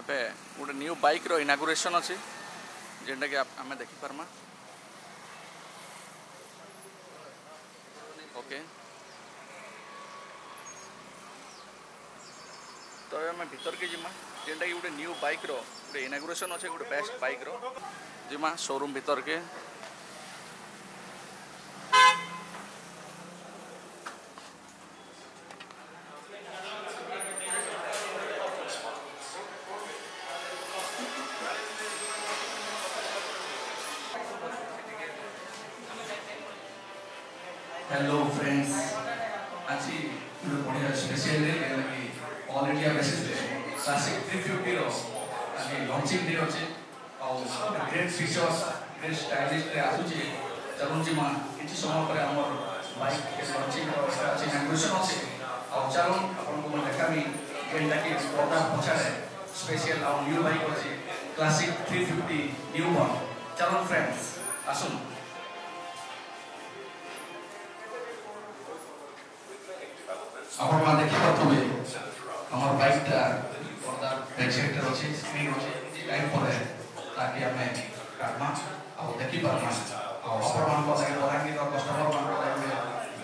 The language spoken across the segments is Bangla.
ଏବେ ଗୋଟେ ନ୍ୟୁ ବାଇକ୍ର ଇନାଗୁରେସନ୍ ଅଛି ଯେନ୍ଟାକି ଆମେ ଦେଖିପାର୍ମା ଓକେ ତ ଏବେ ଆମେ ଭିତରକେ ଯିମା ଯେନ୍ଟାକି ଗୋଟେ ନ୍ୟୁ ବାଇକ୍ର ଗୋଟେ ଇନାଗୁରେସନ୍ ଅଛେ ଗୋଟେ ବେଷ୍ଟ ବାଇକ୍ର ଯିମା ସୋରୁମ୍ ଭିତରକେ બધા બધા પેશન્ટ ଅଛି સ્ક્રીન ଅଛି ટાઈમ ପରେ ତାକି ଆମେ କାଢ଼ମା ଆଉ ଦେଖିପାରମା ଆଉ ଆପଣମାନଙ୍କ ଲାଗି ବଲାଙ୍ଗୀର କଷ୍ଟମରମାନଙ୍କ ଲାଗି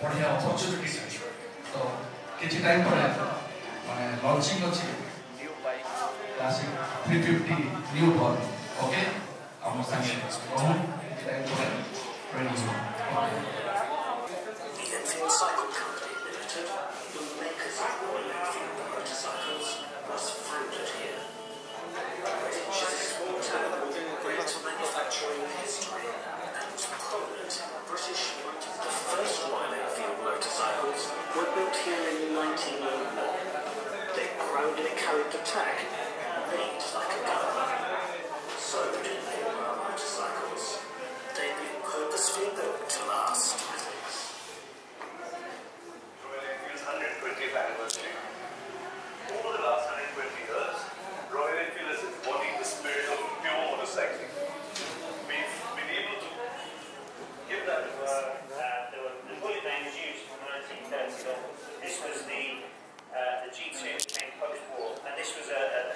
ବଢ଼ିଆ ଅପରଚ୍ୟୁନିଟି ତ କିଛି ଟାଇମ୍ ପରେ ମାନେ ଲଞ୍ଚିଂ ଅଛି classic three fifty new ball okay ଆମ ସାଙ୍ଗେ ରହୁ କିଛି ଟାଇମ୍ ପରେ training Thank you. direct attack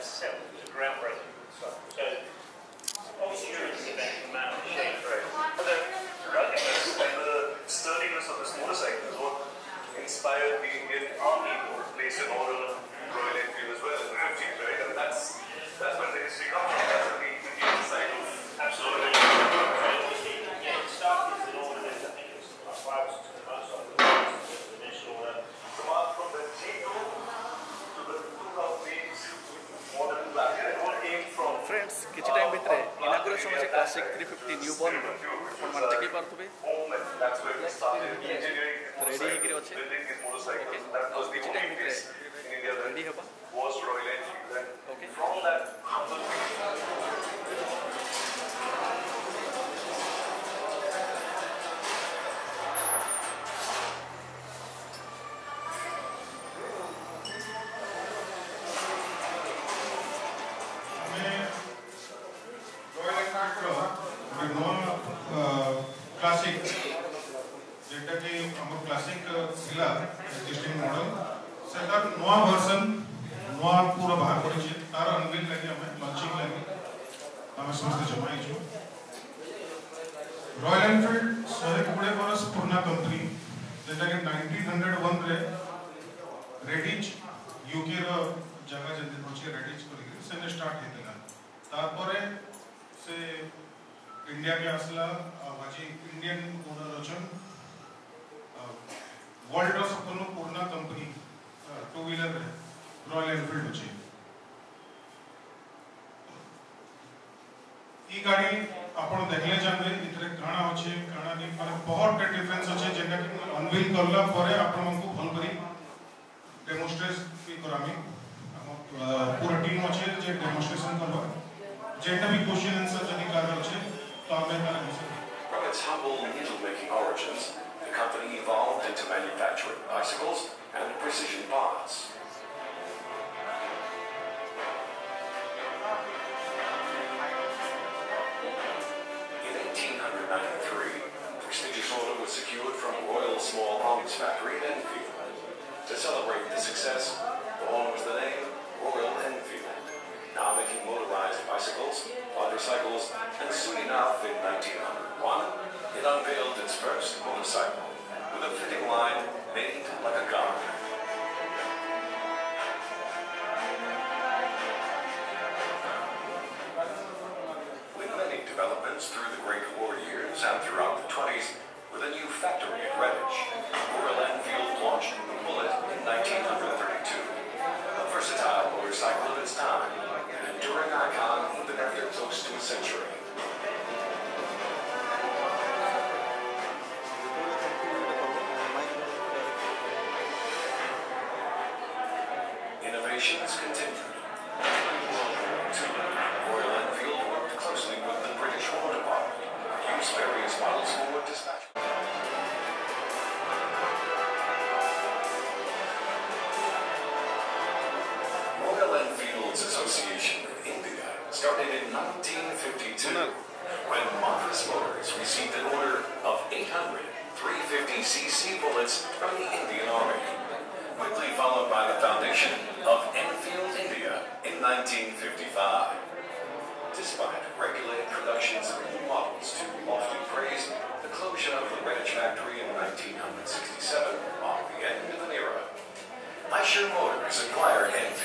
steps machines ते जमा रॉयल एनफील्ड 120 વર્ષ પૂર્ણ કંપની જેટા કે 1901 રે રેડિચ યુકે ર જગા જંદે પહોંચી રેડિચ કરી સેને સ્ટાર્ટ હેતલા તારપરે से इंडिया के आसला माझी इंडियन ओनर अचन वर्ल्ड पूर्ण company two wheeler Royal Enfield अच्छी ଇ ଗାଡ଼ି ଆପଣ ଦେଖିଲେ ଜାଣିବେ ଏଥିରେ କାଣା ଅଛି କାଣା ନେଇ ମାନେ ବହୁତଟେ ଡିଫରେନ୍ସ ଅଛି ଯେନ୍ଟାକି ମୁଁ ଅନଭିଲ୍ କଲା ପରେ ଆପଣଙ୍କୁ ଭଲ କରି ଡେମୋଷ୍ଟ୍ରେଟ୍ ବି କରାମି ଆମ ପୁରା ଟିମ୍ ଅଛି ଯେ ଡେମୋଷ୍ଟ୍ରେସନ୍ କର ଯେନ୍ଟା ବି କ୍ୱେଶ୍ଚନ୍ ଆନ୍ସର୍ ଯଦି କାହାର ଅଛି ତ ଆମେ ତାହେଲେ From its humble needle-making origins, the company evolved into manufacturing bicycles and precision parts. and soon enough, in 1901, it unveiled its first motorcycle, with a fitting line made like a garment.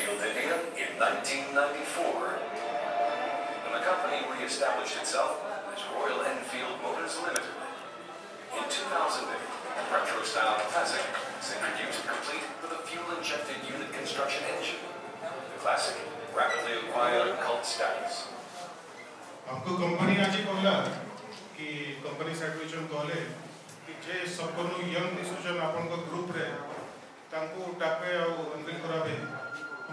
to the in 1994, when the company re-established itself as Royal Enfield Motors Limited. In 2008, the retro-style Classic was introduced complete with a fuel-injected unit construction engine. The Classic rapidly acquired cult status. हमको कंपनी आज कहला कि कंपनी सैडविजन कहले कि जे सबको यंग दिसुचन आपन ग्रुप रे तांको टापे और अनविल कराबे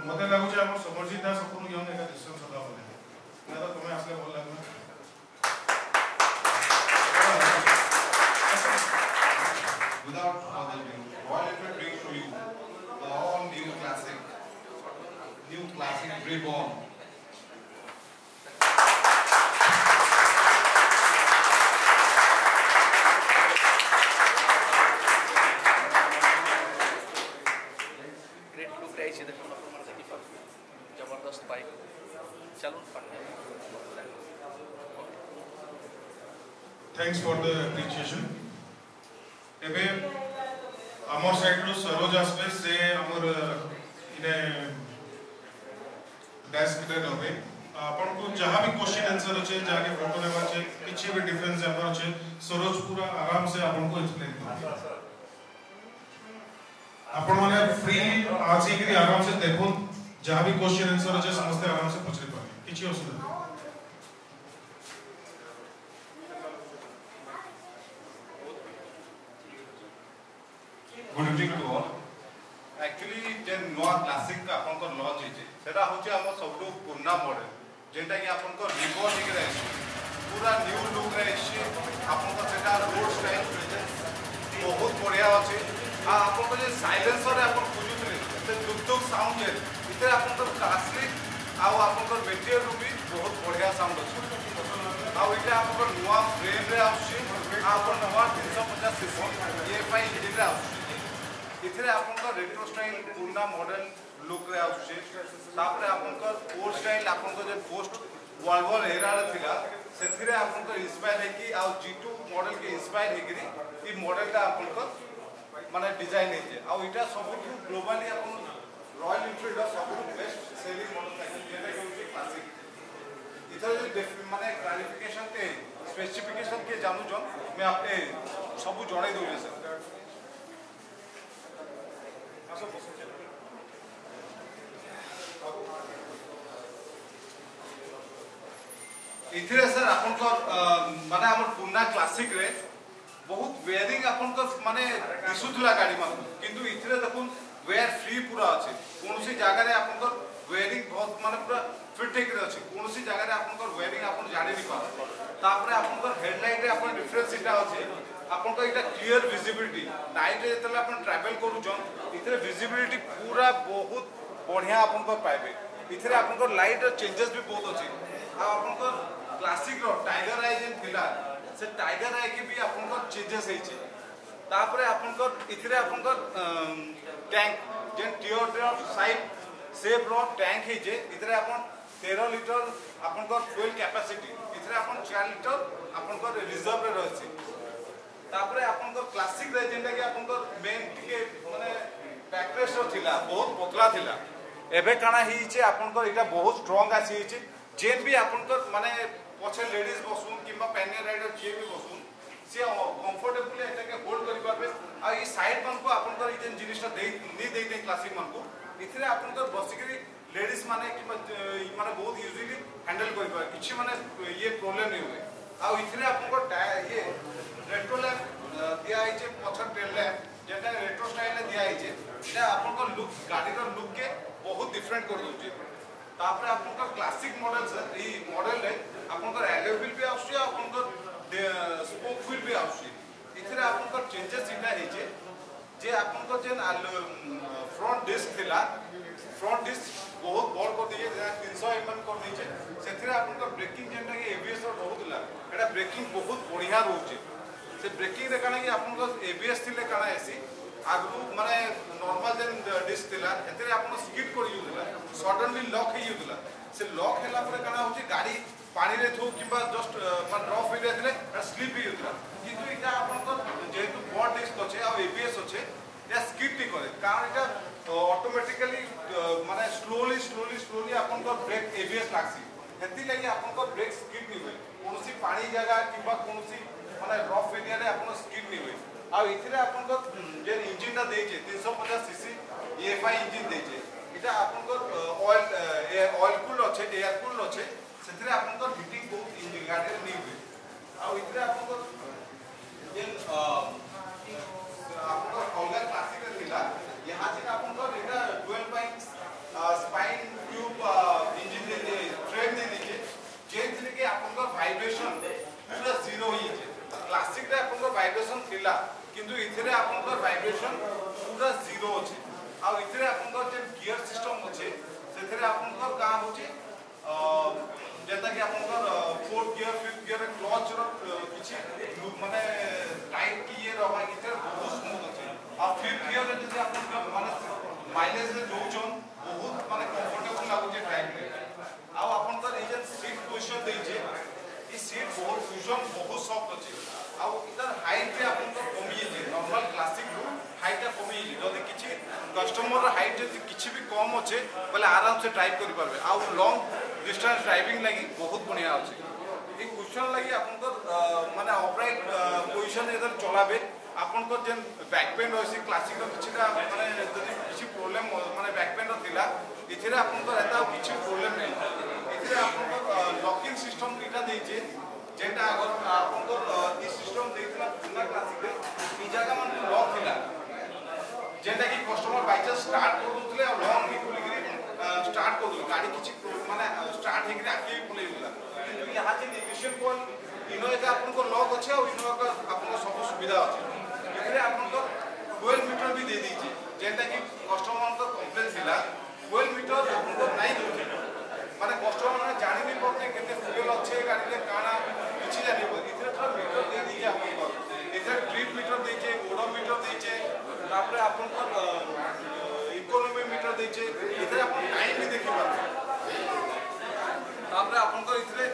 మొదటగా ကြూడాము సమర్జీత స్వప్న యోగ ఎకదశం సతవన ఎదట తమే అసల భవాలగ్న బౌడ్ ఆఫ్ ద వాల్ఫ్డ్ బ링స్ to you the own new classic and new classic grey బం ତେବେ ଆମର ସାଇଡ୍ରୁ ସରୋଜ ଆସିବେ ସେ ଆମର ଇନେ ଡେସ୍କରେ ରହିବେ ଆପଣଙ୍କୁ ଯାହା ବି କ୍ୱେଶ୍ଚିନ୍ ଆନ୍ସର୍ ଅଛି ଯାହାକି ଫଟୋ ନେବା ଅଛି କିଛି ବି ଡିଫରେନ୍ସ ଆମର ଅଛି ସରୋଜ ପୁରା ଆରାମ ସେ ଆପଣଙ୍କୁ ଏକ୍ସପ୍ଲେନ୍ କରିବେ ଆପଣମାନେ ଫ୍ରି ଆସିକିରି ଆରାମ ସେ ଦେଖନ୍ତୁ ଯାହା ବି କ୍ୱେଶ୍ଚିନ୍ ଆନ୍ସର୍ ଅଛି ସମସ୍ତେ ଆରାମ ସେ ପଚାରି ପାରିବେ କିଛି ଅସୁବିଧା ନାହିଁ good evening to all actually ଯେନ୍ ନୂଆ କ୍ଲାସିକ୍ ଆପଣଙ୍କର ଲଞ୍ଚ ହେଇଛି ସେଟା ହେଉଛି ଆମ ସବୁଠୁ ପୁରୁଣା ମଡ଼େଲ ଯେନ୍ଟାକି ଆପଣଙ୍କର ରିଭୋ ହେଇକିରି ଆସିଛି ପୁରା ନ୍ୟୁ ଲୁକ୍ରେ ଆସିଛି ଆପଣଙ୍କର ସେଟା ରୋଡ୍ ଷ୍ଟାଇଲ୍ ବହୁତ ବଢ଼ିଆ ଅଛି ଆଉ ଆପଣଙ୍କର ଯେ ସାଇଲେନ୍ସର୍ରେ ଆପଣ ଖୋଜୁଥିଲେ ସେ ଦୁକ୍ ଦୁକ୍ ସାଉଣ୍ଡ ଯେ ଏଥିରେ ଆପଣଙ୍କର କ୍ଲାସିକ୍ ଆଉ ଆପଣଙ୍କର ମେଟେରିଆଲ୍ ବି ବହୁତ ବଢ଼ିଆ ସାଉଣ୍ଡ ଅଛି ଆଉ ଏଇଟା ଆପଣଙ୍କର ନୂଆ ଫ୍ରେମ୍ରେ ଆସୁଛି ଆଉ ଆପଣ ନୂଆ ତିନିଶହ ପଚାଶ ସିସି ଇଏ ପାଇଁ ଇଞ୍ଜିନ୍ରେ ଆସୁଛି ଏଥିରେ ଆପଣଙ୍କ ରେଟ୍ରୋ ଷ୍ଟାଇଲ୍ ପୁରୁଣା ମଡ଼େଲ୍ ଲୁକ୍ରେ ଆସୁଛି ତାପରେ ଆପଣଙ୍କ ପୋଷ୍ଟ ଷ୍ଟାଇଲ୍ ଆପଣଙ୍କ ଯେଉଁ ପୋଷ୍ଟ ୱାଲ୍ଭର ଏରାରେ ଥିଲା ସେଥିରେ ଆପଣଙ୍କ ଇନ୍ସପାୟାର ହେଇକି ଆଉ ଜି ଟୁ ମଡ଼େଲ୍କେ ଇନ୍ସପାୟାର ହେଇକିରି ଏ ମଡ଼େଲ୍ଟା ଆପଣଙ୍କ ମାନେ ଡିଜାଇନ୍ ହେଇଛେ ଆଉ ଏଇଟା ସବୁଠୁ ଗ୍ଲୋବାଲି ଆପଣ ରୟାଲ ଏନଫିଲ୍ଡର ସବୁଠୁ ବେଷ୍ଟ ସେଲିଂ ମଟରସାଇକେଲ ଯେଉଁଟା ହେଉଛି କ୍ଲାସିକ୍ ଏଥର ମାନେ କ୍ଲାରିଫିକେସନ୍ ସ୍ପେସିଫିକେସନ୍ କିଏ ଜାଣୁଛନ୍ ମୁଁ ଆପଣ ସବୁ ଜଣାଇ ଦେଉଛେ ସାର୍ ଏଥିରେ ସାର୍ ଆପଣଙ୍କର ମାନେ ଆମର ପୁରୁଣା କ୍ଲାସିକରେ ବହୁତ ୱେରିଂ ଆପଣଙ୍କର ମାନେ ଦିଶୁଥିଲା ଗାଡ଼ିମାନଙ୍କୁ କିନ୍ତୁ ଏଥିରେ ଦେଖନ୍ତୁ ୱେୟାର ଫ୍ରି ପୁରା ଅଛି କୌଣସି ଜାଗାରେ ଆପଣଙ୍କର ୱେରିଂ ବହୁତ ମାନେ ପୁରା ଫିଟ୍ ହେଇକିରି ଅଛି କୌଣସି ଜାଗାରେ ଆପଣଙ୍କର ୱେରିଂ ଆପଣ ଜାଣିନି ପାରନ୍ତି ତାପରେ ଆପଣଙ୍କର ହେଡ଼ଲାଇନ୍ରେ ଆପଣ ଡିଫରେନ୍ସ ଏଇଟା ଅଛି ଆପଣଙ୍କ ଏଇଟା କ୍ଲିଅର ଭିଜିବିଲିଟି ନାଇଟ୍ରେ ଯେତେବେଳେ ଆପଣ ଟ୍ରାଭେଲ୍ କରୁଛନ୍ ଏଥିରେ ଭିଜିବିଲିଟି ପୁରା ବହୁତ ବଢ଼ିଆ ଆପଣଙ୍କର ପାଇବେ ଏଥିରେ ଆପଣଙ୍କର ଲାଇଟ୍ର ଚେଞ୍ଜେସ୍ ବି ବହୁତ ଅଛି ଆଉ ଆପଣଙ୍କର କ୍ଲାସିକ୍ର ଟାଇଗର ଆଇ ଯେନ୍ ଥିଲା ସେ ଟାଇଗର ଆଇକି ବି ଆପଣଙ୍କର ଚେଞ୍ଜେସ୍ ହେଇଛି ତାପରେ ଆପଣଙ୍କର ଏଥିରେ ଆପଣଙ୍କର ଟ୍ୟାଙ୍କ ଯେନ୍ ଟିଓର ସାଇଟ୍ ସେପ୍ର ଟ୍ୟାଙ୍କ ହେଇଛେ ଏଥିରେ ଆପଣ তের লিটর আপনার ফুয়েল ক্যাপাসিটি এতে আপনার চার লিটর আপনার রিজর্ভে রয়েছে तापरे आपन को क्लासिक रे जेंटा कि आपन को मेन के माने बैक प्रेस थिला बहुत पतला थिला एबे काना हि छे आपन को एटा बहुत स्ट्रांग आसी छे जेन भी आपन को माने पछे लेडीज बसुन किमा पैनियर राइडर जे भी बसुन से कंफर्टेबल एटा के होल्ड करि पाबे आ ई साइड मन को आपन को जेन जिनिस दे नि दे दे क्लासिक मन को इथरे आपन को बसिकरी लेडीज माने कि माने बहुत इजीली हैंडल करि पाबे किछि माने ये प्रॉब्लम नै होए आ इथरे आपन को ये রেট্রো ল্যাম্প uh, দিয়া হয়েছে পছ টেল ল্যাম্প যেটা রেট্রো স্টাইলে দিয়া হয়েছে এটা আপনার লুক গাড়ির লুককে বহুত ডিফরেন্ট করে দেଉଛି তাপরে আপনার ক্লাসিক মডেল এই মডেলে আপনার এলও হুইল বি আসছে আপনার স্পোক হুইল বি আসছে এতে আপনার চেঞ্জেস এটা হয়েছে যে আপনার যে ফ্রন্ট ডিস্ক লা ফ্রন্ট ডিস্ক বহুত বড় করে দিয়েছে তিনশো এম mm এম করে দিয়েছে সেথিরে আপনার ব্রেকিং যেটা এভিএস রহুলা এটা ব্রেকিং বহুত বঢ়িয়া রয়েছে ସେ ବ୍ରେକିଂରେ କାଣା କି ଆପଣଙ୍କ ଏବିଏସ୍ ଥିଲେ କାଣା ହେସି ଆଗରୁ ମାନେ ନର୍ମାଲ ଯେନ୍ ଡିସ୍କ ଥିଲା ଏଥିରେ ଆପଣ ସ୍କିଟ୍ କରିଯାଉଥିଲା ସଡ଼ନ୍ଲି ଲକ୍ ହେଇଯାଉଥିଲା ସେ ଲକ୍ ହେଲା ପରେ କାଣା ହେଉଛି ଗାଡ଼ି ପାଣିରେ ଥୋଉ କିମ୍ବା ଜଷ୍ଟ ମାନେ ରଫ୍ ହେଇଯାଇଥିଲେ ସ୍ଲିପ୍ ହେଇଯାଉଥିଲା କିନ୍ତୁ ଏଇଟା ଆପଣଙ୍କର ଯେହେତୁ ବଡ଼ ଡିସ୍କ ଅଛେ ଆଉ ଏବିଏସ୍ ଅଛେ ଏହା ସ୍କିଟ୍ଟି କରେ କାରଣ ଏଇଟା ଅଟୋମେଟିକାଲି ମାନେ ସ୍ଲୋଲି ସ୍ଲୋଲି ସ୍ଲୋଲି ଆପଣଙ୍କ ବ୍ରେକ୍ ଏବିଏସ୍ ଲାଗ୍ସି ସେଥିଲାଗି ଆପଣଙ୍କର ବ୍ରେକ୍ ସ୍କିଟ୍ ନି ହୁଏ କୌଣସି ପାଣି ଜାଗା କିମ୍ବା କୌଣସି ମାନେ ରଫ୍ ଏରିଆରେ ଆପଣ ସ୍କିନ୍ ନେବେ ଆଉ ଏଥିରେ ଆପଣଙ୍କ ଯେ ଇଞ୍ଜିନ୍ଟା ଦେଇଛେ ତିନିଶହ ପଚାଶ ସିସି ଇଏଫ୍ଆଇ ଇଞ୍ଜିନ୍ ଦେଇଛେ ଏଇଟା ଆପଣଙ୍କର ଅଏଲ୍ ଅଏଲ୍ କୁଲ୍ ଅଛେ ଏୟାର କୁଲ୍ ଅଛେ ସେଥିରେ ଆପଣଙ୍କର ହିଟିଂ ବହୁତ ଇଞ୍ଜିନ୍ ଗାଡ଼ିରେ ନେଇ ହୁଏ ଆଉ ଏଥିରେ ଆପଣଙ୍କର ଯେନ୍ ଆପଣଙ୍କର ଅଲଗା କ୍ଲାସିକ୍ରେ ଥିଲା ଏହା ଯେନ୍ ଆପଣଙ୍କର ଏଇଟା ଟୁଏଲ୍ ପାଇଁ ସ୍ପାଇନ୍ ଟ୍ୟୁବ୍ ক্লাসিক্রে আপনার ভাইব্রেসন লা কিন্তু এতে আপনার ভাইব্রেসন পুরা জিরো অছে আতে আপনার যে গিয়ার সিস্টম অছে সেতে আপনার কাঁ হচ্ছে যেটা কি আপনার ফোর্থ গিয়ার ফিফথ গিয়ার ক্লচর কিছু মানে টাইট কি ইয়ে রহবা এতে বহুত স্মুথ অছে আর ফিফথ গিয়ারে যদি আপনার মানে মাইলেজ দৌছন বহুত মানে কমফর্টেবল লাগুছে ড্রাইভিং আর আপনার এই যে সিট পজিশন দিয়েছে सीट बहुत फ्यूजन बहुत सफ्ट अच्छे आउ इधर हाइट भी आप कमी नर्माल क्लासिक रु हाइट कमी जदि किसी कस्टमर हाइट जब किसी भी कम अच्छे बोले आराम से ड्राइव करें आउ लंग डिस्टेंस ड्राइविंग लगी बहुत बढ़िया अच्छे ये क्वेश्चन लगी आप मानने अपराइट पोजिशन चलावे আপনার যে ব্যাক পেন রয়েছে ক্লাসিক্র কিছুটা মানে যদি কিছু প্রোবলেম মানে ব্যাক পেন লা এতে আপনার এটা কিছু প্রোবলেম নাই ଏଥିରେ ଆପଣଙ୍କର ଲକିଂ ସିଷ୍ଟମ୍ ଏଇଟା ଦେଇଛି যেটা আপনার এই সিস্টম দিয়েছিল পুরোনা ক্লাসিকে এই জায়গা মানে লক লা যেটা কি কস্টমর বাই চান্স স্টার্ট করুলে আর লক কি খুলি করে স্টার্ট করুলে গাড়ি কিছু মানে স্টার্ট হেকি আগে পলাই গলা কিন্তু ইহা যে ইভিশন কোন ইনো এটা আপনার লক আছে আর ইনো আপনার সব সুবিধা আছে এখানে আপনার 12 মিটার বি দিয়ে দিয়েছে যেটা কি কস্টমার কমপ্লেন লা 12 মিটার আপনার নাই দিয়েছে ମାନେ କଷ୍ଟମରମାନେ ଜାଣିବି ପଡ଼ୁନି କେତେ ଫୁଏଲ୍ ଅଛେ ଗାଡ଼ିରେ କାଣା କିଛି ଜାଣିବ ଏଥିରେ ଥର ମିଟର ଦେଇଦେଇଛେ ଆପଣଙ୍କର ଏଥିରେ ଟ୍ରିପ୍ ମିଟର ଦେଇଛେ ଗୋଡ଼ ମିଟର ଦେଇଛେ ତାପରେ ଆପଣଙ୍କର ଇକୋନୋମି ମିଟର ଦେଇଛେ ଏଥିରେ ଆପଣ ଟାଇମ୍ ବି ଦେଖିପାରୁଛେ ତାପରେ ଆପଣଙ୍କର ଏଥିରେ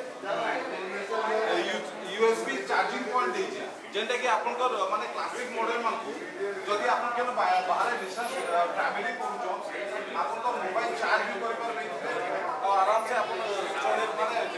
ୟୁଏସ୍ବି ଚାର୍ଜିଂ ପଏଣ୍ଟ ଦେଇଛେ যেটাকি আপনার মানে ক্লাসিক মডেল মানুষ যদি আপনার কেন বাহারে ডিস্টান্স ট্রাভেলিং করুছ আপনার মোবাইল চার্জ বি করে आराम से आप चौड़े मारे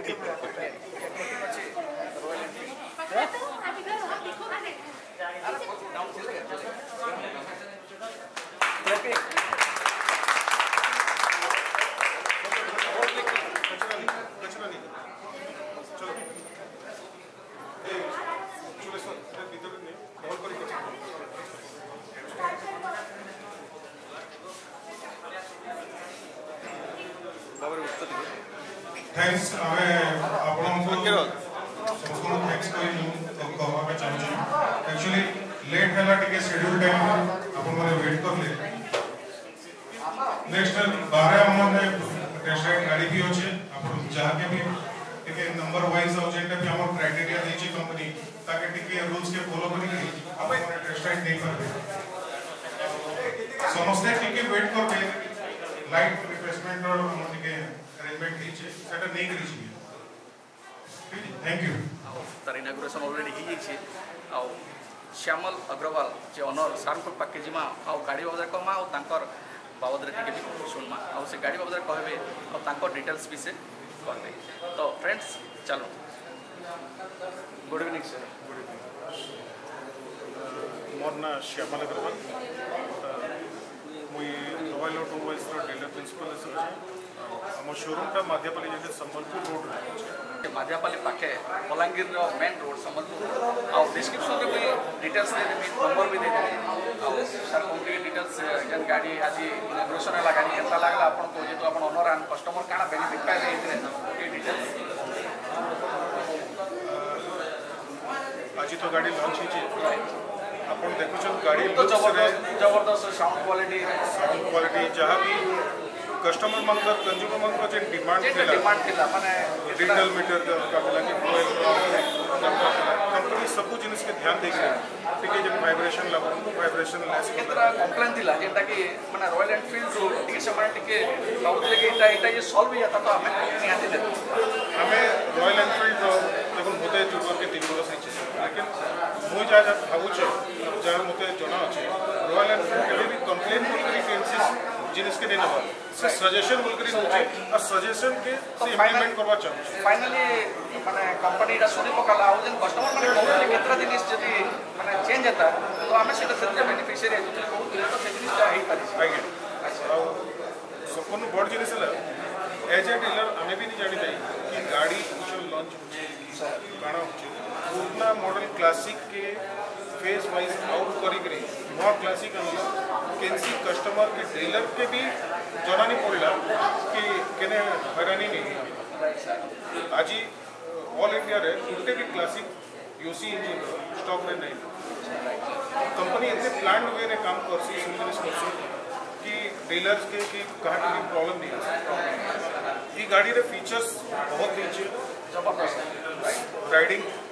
Thank you. সে গাড়ি বাবদরে কহবে আর তাঁর ডিটেলস বি সে কহবে তো ফ্রেন্ডস চলো good evening sir good evening মোর না শ্যামাল অগ্রওয়াল মুই মোবাইল অটোমোবাইলসর ডিলর প্রিন্সিপাল অছে શોરૂમ ટા માધ્યાપાલી જે સંબલપુર રોડ માધ્યાપાલી પાખે બલાંગીર મેન રોડ સંબલપુર आ डिस्क्रिप्सन भी डिटेल्स देवी नंबर भी देदेवि सर कंप्लीट डिटेल्स जन गाड़ी आज इनोग्रेसन है गाड़ी केता लगला आपन को जेतु आपन ओनर एंड कस्टमर काना बेनिफिट पाए ये डिटेल्स आज तो गाड़ी लॉन्च ही आपन देखुछन गाड़ी तो, तो जबरदस्त जबरदस्त साउंड क्वालिटी साउंड क्वालिटी जहां भी कस्टमर मान કન્ઝ્યુમર માંगतात जे डिमांड डिमांड डिजिटल मीटर का कंपनी सब जिनिस के ध्यान देखे ठीक है जब वाइब्रेशन लगा वाइब्रेशन लेस कंप्लेन दिला जेटा कि माने रॉयल एनफील्ड रो टिके समय टिके सॉल्व ही तो हमें नहीं आते हमें रॉयल एनफील्ड रो देखो होते जुगर के तीव्र से लेकिन मुई जा जा भावुचे जहाँ मते जना अच्छे रॉयल एनफील्ड के भी कंप्लेन करके इंसिस्ट जिनिस के देना सजेशन বলকরি হচ্ছে আর সজেশন কে ইমপ্লিমেন্ট করবা চাহুছি ফাইনালি মানে কোম্পানিটা শুনি পকালা আউ যে কাস্টমার মানে কোতে কেতরা জিনিস যদি মানে চেঞ্জ হেতা তো আমি সেটা সেটা বেনিফিশিয়ারি হেতু বহুত দিন তো সে জিনিসটা হেই পারি আজ্ঞা আউ সবকনু বড় জিনিস হলা এজ এ ডিলর আমি বি নি জানি তাই কি গাড়ি লঞ্চ হচ্ছে কানা হচ্ছে পুরনা মডেল ক্লাসিক के फेज वाइज आउट करी बहुत क्लासिकल होला केन्सी कस्टमर के डीलर के भी जाना नहीं पड़ला कि केने हैरानी नहीं आज ऑल इंडिया uh, रे गोटे भी क्लासिक यूसी इंजन स्टॉक में नहीं कंपनी इतने प्लांट वे ने काम कर सी सब जिनिस करसी कि डीलर्स के कि कहाँ की प्रॉब्लम नहीं है ये गाड़ी रे फीचर्स बहुत नीचे राइडिंग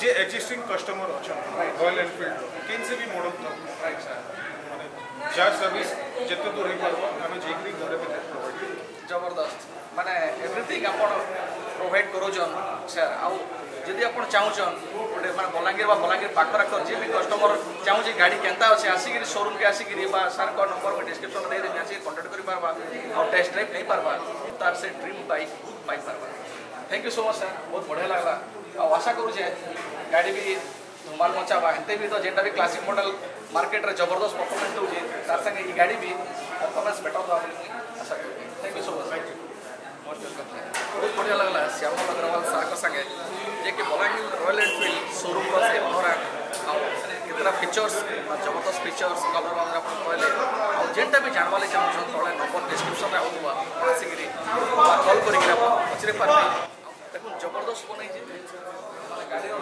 যে ଏକ୍ଜିଷ୍ଟିଂ କଷ୍ଟମର ଅଛନ୍ତି ରୟାଲ ଏନଫିଲ୍ଡ କେମିତି ବି ମଡ଼େଲ ଥାଉ ରାଇଟ୍ ସାର୍ ମାନେ ଯାହା ସର୍ଭିସ୍ ଯେତେ ଦୂର ହେଇପାରିବ ଆମେ ଯାଇକରି ଘରେ ଭିତରେ ପ୍ରୋଭାଇଡ଼ ଜବରଦସ୍ତ ମାନେ ଏଭ୍ରିଥିଙ୍ଗ ଆପଣ ପ୍ରୋଭାଇଡ଼ କରୁଛନ୍ ସାର୍ ଆଉ ଯଦି ଆପଣ ଚାହୁଁଛନ୍ ଗୋଟେ ମାନେ ବଲାଙ୍ଗୀର ବା ବଲାଙ୍ଗୀର ପାଖପାଖ ଯିଏ ବି କଷ୍ଟମର ଚାହୁଁଛି ଗାଡ଼ି କେନ୍ତା ଅଛି ଆସିକିରି ସୋରୁମ୍କେ ଆସିକିରି ବା ସାର୍ଙ୍କ ନମ୍ବର ଡିସ୍କ୍ରିପ୍ସନ୍ ଦେଇଦେବି ଆସିକି କଣ୍ଟାକ୍ଟ କରିପାରବା ଆଉ ଟେଷ୍ଟ ଡ୍ରାଇଭ୍ ନେଇପାରବା ତାର ସେ dream bike ପାଇପାରବା thank you so much sir ବହୁତ ବଢ଼ିଆ ଲାଗଲା ଆଉ ଆଶା କରୁଛେ ଗାଡ଼ି ବି ଧୁମାଲ ମଚା ବା ହେତେ ବି ତ ଯେନ୍ଟା ବି କ୍ଲାସିକ୍ ମଡ଼େଲ୍ ମାର୍କେଟ୍ରେ ଜବରଦସ୍ତ ପରଫର୍ମାନ୍ସ ଦେଉଛି ତା ସାଙ୍ଗେ ଏ ଗାଡ଼ି ବି ପରଫର୍ମାନ୍ସ ବେଟର୍ ଦେବା ବୋଲି ଆଶା କରୁଛି ଥ୍ୟାଙ୍କ ୟୁ ସୋ ମଚ୍ ବହୁତ ବଢ଼ିଆ ଲାଗିଲା ଶ୍ୟାମ ଅଗ୍ରୱାଲ ସାର୍ଙ୍କ ସାଙ୍ଗେ ଯିଏକି ବଲାଙ୍ଗୀର ରୟାଲ୍ ଏନଫିଲ୍ଡ ସୋରୁମ୍ର ସେ ଓନର୍ ଆଉ କେତେଟା ଫିଚର୍ସ ଜବରଦସ୍ତ ଫିଚର୍ସ କଲର୍ ବାବଦରେ ଆପଣ କହିଲେ ଆଉ ଯେନ୍ଟା ବି ଜାଣିବା ଲାଗି ଚାହୁଁଛନ୍ ତଳେ ନମ୍ବର ଡିସ୍କ୍ରିପସନ୍ରେ ଆଉଥିବା ଆସିକିରି କଲ୍ କରିକିରି ଆପଣ ପଚାରି ପାରିବେ ଦେଖୁନ୍ ଜବରଦସ୍ତ ବନେଇଛି ଗାଡ଼ିର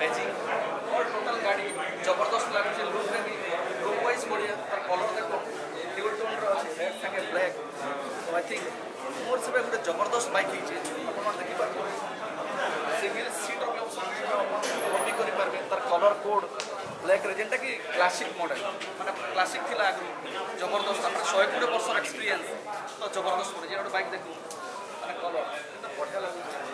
ম্যাজিক আমার টোটাল গাড়ি জবরদস্ত লাগছে লুকটাকে লুক ওয়াইজ করে তার কলর দেখো টেবিল টোনটা আছে রেড থাকে ব্ল্যাক তো আই থিঙ্ক মোর সেবে গোটে জবরদস্ত বাইক ହେଇଛି ଆପଣ ଦେଖିପାରିବେ ସିଙ୍ଗିଲ୍ ସିଟ୍ କପି କରିପାରିବେ ତାର କଲର କୋଡ୍ ବ୍ଲାକ୍ରେ ଯେନ୍ଟାକି କ୍ଲାସିକ୍ ମଡ଼େଲ୍ ମାନେ କ୍ଲାସିକ୍ ଥିଲା ଆଗରୁ ଜବରଦସ୍ତ ଆମର ଶହେ କୋଡ଼ିଏ ବର୍ଷର ଏକ୍ସପିରିଏନ୍ସ ତ ଜବରଦସ୍ତ ପଡ଼େ ଯେଟା ଗୋଟେ ବାଇକ୍ ଦେଖୁ ମାନେ କଲର ବଢ଼ିଆ ଲାଗୁଛି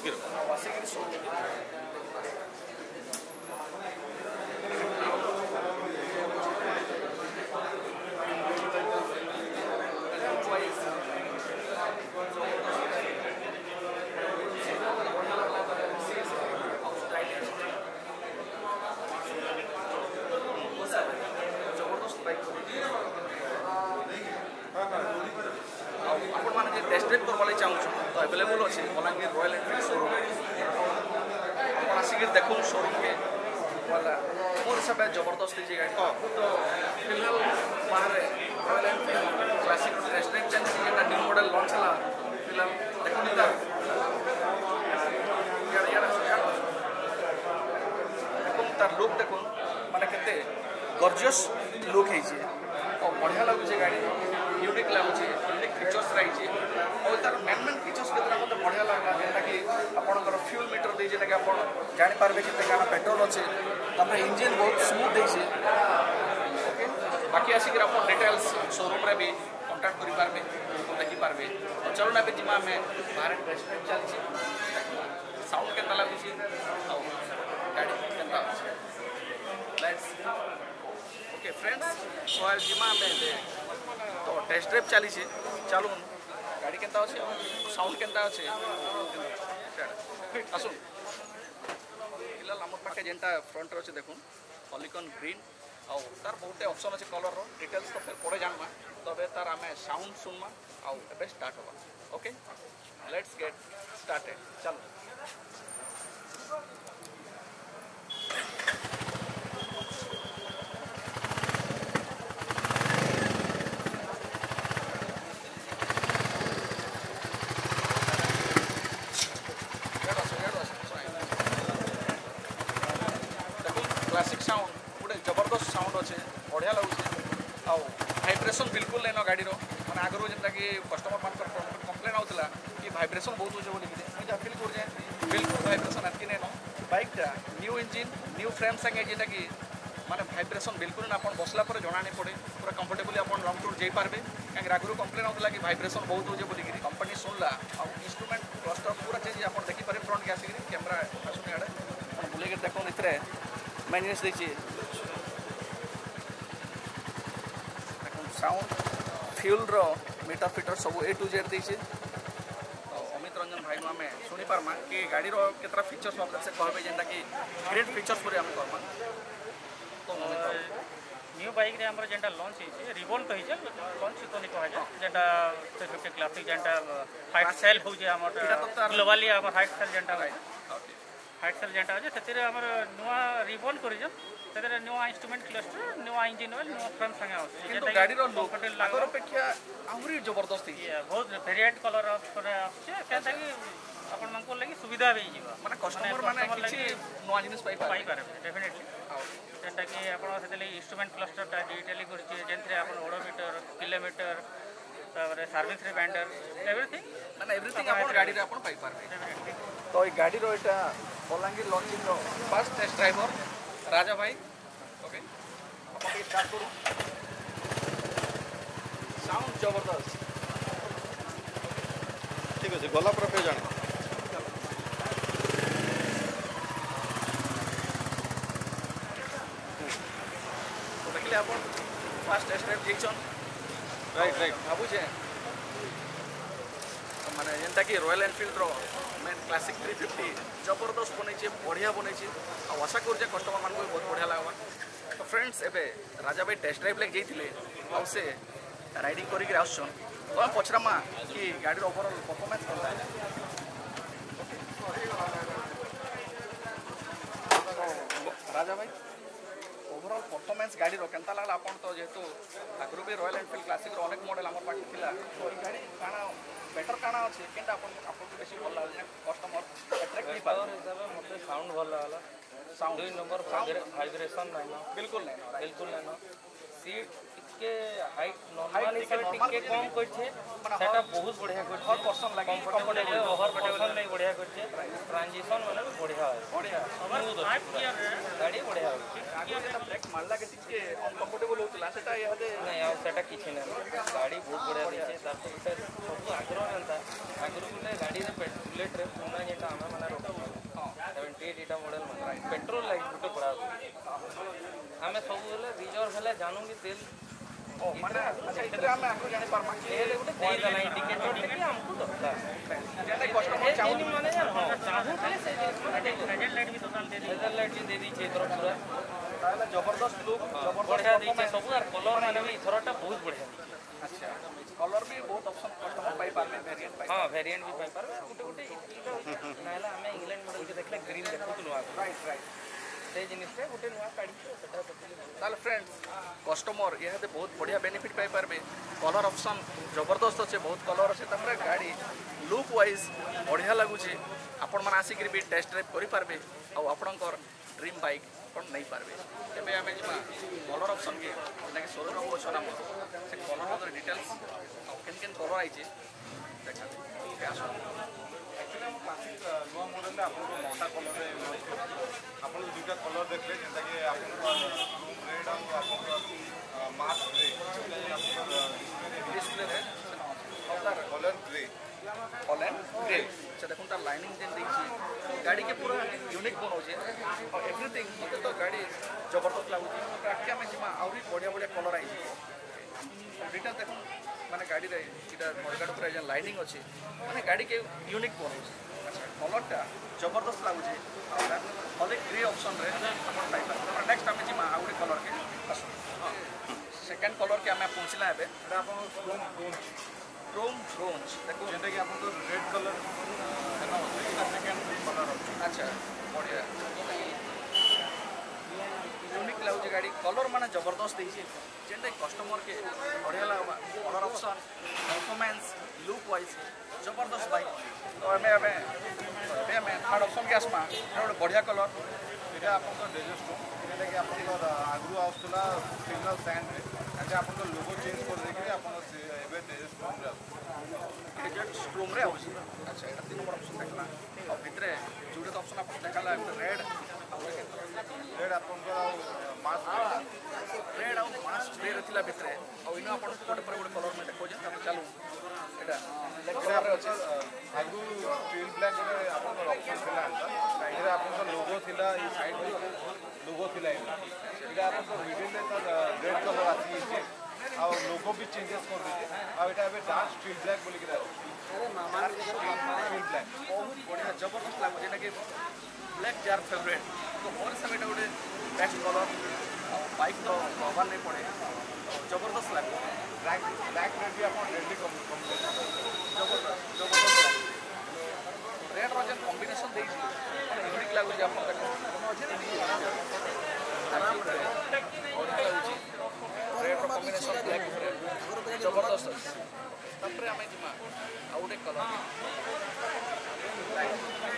Seguiram. सब है ज़बरदस्त दीजिएगा तो फिलहाल बाहर रॉयल एनफिल्ड क्लासिक रेस्टोरेंट चलती जो न्यू मॉडल लॉन्च है फिलहाल देखनी तो देखो तार लुक देखो मैंने के गर्जियस लुक है और बढ़िया लगुचे गाड़ी यूनिक लगुचे यूनिक फीचर्स रही और तार मेन मेन फीचर्स के मत बढ़िया लगला जेटा कि आपंकर फ्यूल मिटर दे जेटा कि आप जापर कि पेट्रोल अच्छे तपरे इंजन बहुत स्मूथ है जी बाकी ऐसी कि आपको डिटेल्स शोरूम पे भी कांटेक्ट करी पार में तो देखी पार में तो चलो ना बेटी मां मैं बाहर रेस्टोरेंट चल छी साउंड के तला दिसी आओ गाड़ी के तला लेट्स ओके फ्रेंड्स तो आज जिमा में ले तो टेस्ट ट्रिप चली छी चलो गाड़ी केता होसी साउंड केता होसी असो ପାଖେ ଯେନ୍ଟା ଫ୍ରଣ୍ଟରେ ଅଛି ଦେଖୁନ୍ ଅଲିକନ୍ ଗ୍ରୀନ୍ ଆଉ ତାର ବହୁତ ଅପସନ୍ ଅଛି କଲର୍ର ଡିଟେଲ୍ସ ତ ଫେର୍ ପରେ ଜାଣିବା তবে তার আমি সাউন্ড শুনবা আউ এবে স্টার্ট হবা ওকে লেটস গেট স্টার্টেড ଚାଲ ইঞ্জিন নিউ ফ্রেম সাংে কি মানে ভাইব্রেশন বিলকুল না আপনার বসলা পরে জনা নাই পড়ে পুরো কমফর্টেবলি আপনার লং ট্যুর যাই পারবে কিন্তু আগুর কমপ্লেন হোক কি ভাইব্রেশন বহুত হচ্ছে বলি কম্পানি শুনলা আনস্ট্রুমেন্ট ইনস্ট্রুমেন্ট ক্লস্টর পুরা চেঞ্জ আপনার দেখি দেখিপারে ফ্রন্ট কি আসিকি ক্যামেরা আসুন আড়ে আপনার বুলেইকি দেখুন এতে মেন জিনিস দিয়েছি দেখুন সাউন্ড ফ্ୟୁଲ୍ର ମିଟର୍ ফিটার সব এ টু জেড ଦେଇଛି শুনিপার্মা କି ଗାଡ଼ିର କେତେଟା ଫିଚର୍ସ ଆପଣ ସେ କହିବେ ଯେନ୍ଟାକି ଗ୍ରେଟ୍ ଫିଚର୍ସ ବୋଲି ଆମେ କର୍ମା ନ୍ୟୁ ବାଇକ୍ରେ ଆମର ଯେନ୍ଟା ଲଞ୍ଚ ହେଇଛି ରିବନ୍ ତ କହିଛେ ଲଞ୍ଚ କନି କୁହାଯାଏ ଯେନ୍ଟା ଥ୍ରୀ ଫିଫ୍ଟି କ୍ଲାସିକ୍ ଯେନ୍ଟା ହାଇଟ୍ ସେଲ୍ ହଉଛେ ଆମର ଗ୍ଲୋବାଲି ଆମର ହାଇଟ୍ ସେଲ୍ ଯେନ୍ଟା ହାଇଟ୍ ସେଲ୍ ଯେନ୍ଟା ଅଛେ ସେଥିରେ ଆମର ନୂଆ ରିବନ୍ କରିଛନ୍ ସେଥିରେ ନୂଆ ଇନ୍ଷ୍ଟ୍ରୁମେଣ୍ଟ କ୍ଲଷ୍ଟର ନୂଆ ଇଞ୍ଜିନ୍ ଅଏଲ୍ ନୂଆ ଫ୍ରଣ୍ଟ ସାଙ୍ଗେ ଆସୁଛି କିନ୍ତୁ ଗାଡ଼ିର କମ୍ଫର୍ଟେବଲ୍ ଅପେକ୍ଷା ଆହୁରି ଜବରଦସ୍ତ ହେଇଛି ବହୁତ ଭେରିଏଣ୍ଟ କଲର୍ ଅପ୍ସନ୍ ଆସୁଛି କେନ୍ତାକି ଆପଣମାନଙ୍କ ଲାଗି ସୁବିଧା ବି ହେଇଯିବ ମାନେ କଷ୍ଟମର ମାନେ କିଛି ନୂଆ ଜିନିଷ ପାଇପାରିବେ ଡେଫିନେଟଲି ଯେନ୍ଟାକି ଆପଣ ସେଥିଲାଗି ଇନ୍ଷ୍ଟ୍ରୁମେଣ୍ଟ କ୍ଲଷ୍ଟରଟା ଡିଜିଟାଲି କରିଛି ଯେଥିରେ ଆପଣ ଓଡୋମିଟର କିଲୋମିଟର ତାପରେ ସର୍ଭିସ ରିମାଇଣ୍ଡର ଏଭ୍ରିଥିଙ୍ଗ ମାନେ ଏଭ୍ରିଥିଙ୍ଗ ଆପଣ ଗାଡ଼ିରେ ଆପଣ ପାଇପାରିବେ ତ ଏଇ ଗାଡ଼ିର ଏଇଟା ବଲାଙ୍ଗୀର ଲଞ୍ଚିଂର ଫାଷ୍ଟ ଟେଷ୍ଟ ଡ୍ରାଇଭର ରାଜା ଭାଇ ଓକେ ଆପଣ ଟିକେ ଷ୍ଟାର୍ଟ କରୁ ସାଉଣ୍ଡ ଜବରଦସ୍ତ ଠିକ୍ ଅଛି ଗଲା ପରେ ଜାଣିବା about first step reaction. Right, right. Babu je. মানে যেটাকি রয়্যাল এনফিল্ডর মেন ক্লাসিক থ্রি ফিফটি জবরদস্ত বনাইছে বঢ়িয়া বনাইছে আশা করছে কষ্টমর মানুষ বহুত বঢ়িয়া লাগবা তো ফ্রেন্ডস এবে রাজা ভাই টেস্ট ড্রাইভ লাগে যাইলে আউ সে রাইডিং করিকি আসছন তুমি পচরামা কি গাড়ির ওভরঅল পরফরমেন্স কেমন রাজা ভাই परफर्मान्स गाडीर केन्ता लागला आपण तो जेहेतु आगरू भी रॉयल एनफिल्ड क्लासिक्र अनेक मडेल आम पाखे थिला तो ये गाडी काणा बेटर काणा अछि केनटा आपण आपण बेसी भल लागला कस्टमर अट्रैक्ट नी पार हिसाब मते साउंड भल लागला साउंड दुई नंबर वाइब्रेशन नाही ना बिल्कुल नाही ना बिल्कुल नाही ना सीट টিকে হাইট নরমাল হিসাবে টিকে কম করছে সেটা বহুত বঢ়িয়া করছে হর পছন্দ লাগে কমফর্টেবল হর পছন্দ লাগে বঢ়িয়া করছে ট্রানজিশন মানে বঢ়িয়া হয় বঢ়িয়া সবার ফাইভ গিয়ার গাড়ি বঢ়িয়া হয় আগে যেটা ব্রেক মারলা কে টিকে আনকমফর্টেবল হউতলা সেটা ইয়াতে না আর সেটা কিছু না গাড়ি বহুত বঢ়িয়া দিছে তার তো সব আগ্রহ জানতা আগ্রহ গুটে গাড়ি রে বুলেট রে পুনা যেটা আমরা মানে রকম 78 এটা মডেল মানে পেট্রোল লাইট গুটে পড়া ଆମେ ସବୁବେଳେ ରିଜର୍ଭ ହେଲେ ଜାଣୁ କି ତେଲ ମାନେ ସେଇଥିରେ ଆମେ ଆଗରୁ ଜାଣିପାରମା କି ଗୋଟେ ଦେଇଦେଲା ଇଣ୍ଡିକେଟ୍ କରିକି ଆମକୁ ଦରକାର ଯେନ୍ତା କଷ୍ଟମର ଚାହୁଁନି ମାନେ ଚାହୁଁଥିଲେ ସେ ରେଜଲ୍ଟ ଲାଇଟ୍ ବି ଟୋଟାଲ ଦେଇ ରେଜଲ୍ଟ ଲାଇଟ୍ ବି ଦେଇ ଦେଇଛି ଏଥର ପୁରା ତାହେଲେ ଜବରଦସ୍ତ ଲୁକ୍ ବଢ଼ିଆ ଦେଇଛି ସବୁ ଆର୍ କଲର୍ ମାନେ ବି ଏଥରଟା ବହୁତ ବଢ଼ିଆ ଦେଇଛି ଆଚ୍ଛା କଲର୍ ବି ବହୁତ ଅପସନ୍ କଷ୍ଟମର ପାଇପାରିବେ ଭେରିଏଣ୍ଟ ହଁ ଭେରିଏଣ୍ଟ ବି ପାଇପାରିବେ ଗୋଟେ ଗୋଟେ ନହେଲେ ଆମେ ଇଂଲଣ୍ଡ ମଡ଼େଲକୁ ଦେଖିଲେ ଗ୍ରୀନ୍ ଦେଖୁଥିଲୁ ଆଗରୁ ରାଇଟ୍ ରାଇଟ୍ সেই ফ্রেন্ডস কষ্টমর ইহাতে বহু বড়িয়া বেনিফিট পাইপারবে কলর অপশন জবরদস্ত অছে বহু কলর অছে তারপরে গাড়ি লুক ওয়াইজ বড়িয়া লাগুছে আপন মানে আসিকি বি টেস্ট ড্রাইভ করিপারবে আপনার ড্রিম বাইক ଆପଣ ନେଇପାରିବେ ଏବେ ଆମେ ଯିବା କଲର୍ ଅପସନ୍କେ ଯେନ୍ଟାକି ଷୋହଳ ରଙ୍ଗ ଅଛନ୍ ସେ କଲର୍ ଡିଟେଲ୍ସ ଆଉ କେନ୍ କେନ୍ କଲର୍ ଆଇଛେ ଦେଖା ଆସନ୍ତୁ ଆକ୍ଚୁଆଲି ଆମ କ୍ଲାସିକ୍ ଆପଣ ଦୁଇଟା କଲର ଦେଖିଲେ ଯେନ୍ତାକି ଆପଣଙ୍କ ରୁମ୍ ରେଡ୍ ଆଉ ଆପଣଙ୍କ mark grey display red colour grey colour grey ସେଟା ଦେଖନ୍ତୁ ତାର ଲାଇନିଂ ଯେନ୍ ଦେଇଛି ଗାଡ଼ିକେ ପୁରା ୟୁନିକ୍ ବନାଉଛେ ଆଉ ଏଭ୍ରିଥିଙ୍ଗ ମୋତେ ତ ଗାଡ଼ି ଜବରଦସ୍ତ ଲାଗୁଛି ଆଗ୍କେ ଆମେ ଯିମା ଆହୁରି ବଢ଼ିଆ ବଢ଼ିଆ କଲର ଆଇଯିବ ଦୁଇଟା ଦେଖୁନ୍ ମାନେ ଗାଡ଼ିରେ ଏଇଟା ମଡ଼ଗାଡ଼ ଉପରେ ଯେନ୍ ଲାଇନିଂ ଅଛି ମାନେ ଗାଡ଼ିକେ ୟୁନିକ୍ ବନାଉଛି ଆଚ୍ଛା କଲରଟା ଜବରଦସ୍ତ ଲାଗୁଛି ଆଉ ભલે ગ્રે ଅପସନ୍ରେ ଆପଣ ପାଇପାରିବେ ନେକ୍ସଟ ଆମେ ଯିମା ଆଉ ଗୋଟେ କଲର୍କେ ଆସୁ ସେକେଣ୍ଡ କଲର୍କେ ଆମେ ପହଞ୍ଚିଲା ଏବେ ଏଇଟା ଆପଣ କ୍ରୋମ୍ ବ୍ରୋଞ୍ଜ କ୍ରୋମ୍ ବ୍ରୋଞ୍ଜ ତାକୁ ଯେଉଁଟାକି ଆପଣଙ୍କର ରେଡ୍ କଲର୍ ସେକେଣ୍ଡ କଲର୍ ଅଛି ଆଚ୍ଛା ବଢ଼ିଆ ଲାଗୁଛି ଗାଡ଼ି କଲର୍ ମାନେ ଜବରଦସ୍ତ ଦେଇଛି ଯେନ୍ଟାକି କଷ୍ଟମର୍କେ ବଢ଼ିଆ ଲାଗ୍ବା colour option performance look wise ଜବରଦସ୍ତ ବାଇକ୍ ତ ଆମେ ଆମେ ଏବେ ଆମେ ଥାର୍ଡ଼ ଅପସନ୍କେ ଆସ୍ମା ଏଇଟା ଗୋଟେ ବଢ଼ିଆ କଲର୍ ଏଇଟା ଆପଣଙ୍କ ଡେଜେଷ୍ଟୁ ଯେଉଁଟାକି ଆପଣଙ୍କର ଆଗରୁ ଆସୁଥିଲା ସିଗ୍ନାଲ୍ ସାଇନ୍ରେ ଆଜି ଆପଣଙ୍କ ଲୋଗୋ ଚେଞ୍ଜ କରିଦେଇକିରି ଆପଣ ଏବେ ଡେଜେଷ୍ଟୁରେ ଆସୁଛି ଡେଜେଷ୍ଟ ଷ୍ଟ୍ରୁମ୍ରେ ଆସୁଛି ଆଚ୍ଛା ଏଇଟା ତିନି ନମ୍ବର ଅପସନ୍ ଦେଖିଲା ଆଉ ଭିତରେ ଯେଉଁଟା ଅପସନ୍ ଆପଣ ଦେଖାଲା ଗୋଟେ ରେଡ୍ ରେଡ୍ ଆପଣଙ୍କର पास ରେଡ୍ ଥିଲା ଭିତରେ ଆଉ ଇନ ଆପଣ ଗୋଟେ କଲର୍ ମାନେ ଦେଖଉଛନ୍ତି ଆମେ ଚାଲୁ ଏଇଟା ଆଗରୁ ଷ୍ଟିଲ୍ ବ୍ଲାକ୍ ଗୋଟେ ଆପଣଙ୍କର ଅପସନ୍ ଥିଲା ଏଇଟା ଆପଣଙ୍କ ଲୋଗୋ ଥିଲା ଏଇ ସାଇଡ୍ ଲୋଗୋ ଥିଲା ଏଇଟା ଏଇଟା ରେଡ୍ କଲର୍ ଆସିଯାଇଛି ଆଉ ଲୋଗୋ ବି ଚେଞ୍ଜେସ୍ କରିଦେଇଛି ଆଉ ଏଇଟା ଏବେ ଡାନ୍ସ ଷ୍ଟିଲ୍ ବ୍ଲାକ୍ ବୋଲିକିରି ଆସୁଛି ବ୍ଲାକ୍ ବହୁତ ବଢ଼ିଆ ଜବରଦସ୍ତ ଲାଗୁଛି ଯେଉଁଟାକି ବ୍ଲାକ୍ ଯାହାର ଫେଭରେଟ୍ ତ ମୋର ସାଙ୍ଗେ ଏଇଟା ଗୋଟେ ବେଷ୍ଟ କଲର୍ बाइक तो भगवान नहीं पड़े जबरदस्त लगे ब्लैक ब्लैक रेट भी आप डेली कम कम जबरदस्त लगे रेट्र जो कम्बिनेसन दे यूनिक लगुच आप आराम लगे रेट्र कम्बिनेसन ब्लैक जबरदस्त अच्छे तापर आम जी आउ गए कलर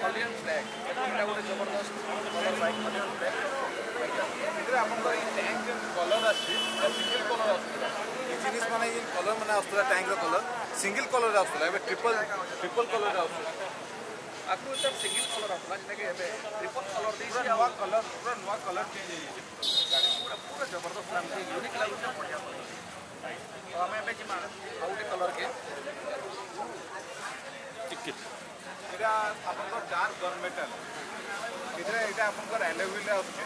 कलियन ब्लैक यहाँ गोटे जबरदस्त कलर बाइक कलियन ब्लैक ଏଥିରେ ଆପଣଙ୍କର ଏଇ ଟ୍ୟାଙ୍କ ଯେମିତି କଲର୍ ଆସୁଛି ସିଙ୍ଗିଲ୍ କଲର୍ ଆସୁଥିଲା ଏ ଜିନିଷ ମାନେ ଏଇ କଲର୍ ମାନେ ଆସୁଥିଲା ଟ୍ୟାଙ୍କର କଲର୍ ସିଙ୍ଗିଲ୍ କଲର୍ରେ ଆସୁଥିଲା ଏବେ ଟ୍ରିପଲ୍ ଟ୍ରିପଲ୍ କଲର୍ରେ ଆସୁଥିଲା ଆଗରୁ ଏଇଟା ସିଙ୍ଗିଲ୍ କଲର୍ ଆସୁଥିଲା ଯେନ୍ଟାକି ଏବେ ଟ୍ରିପଲ୍ କଲର୍ ଦେଇଛି ନୂଆ କଲର୍ ପୁରା ନୂଆ କଲର୍ ଚେଞ୍ଜ ହେଇଯାଇଛି ପୁରା ପୁରା ଜବରଦସ୍ତ ଲାଗୁଛି ୟୁନିକ୍ ଲାଗୁଛି ବଢ଼ିଆ ଲାଗୁଛି ତ ଆମେ ଏବେ ଯିମା ଆଉ ଗୋଟେ କଲର୍କେ ଟିକେ ଏଇଟା ଆପଣଙ୍କର ଚାର୍ ଗନ୍ ମେଟାଲ୍ ଏଥିରେ ଏଇଟା ଆପଣଙ୍କର ଆଲୋଭିଲ୍ ଆସୁଛି